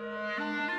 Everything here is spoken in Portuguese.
Música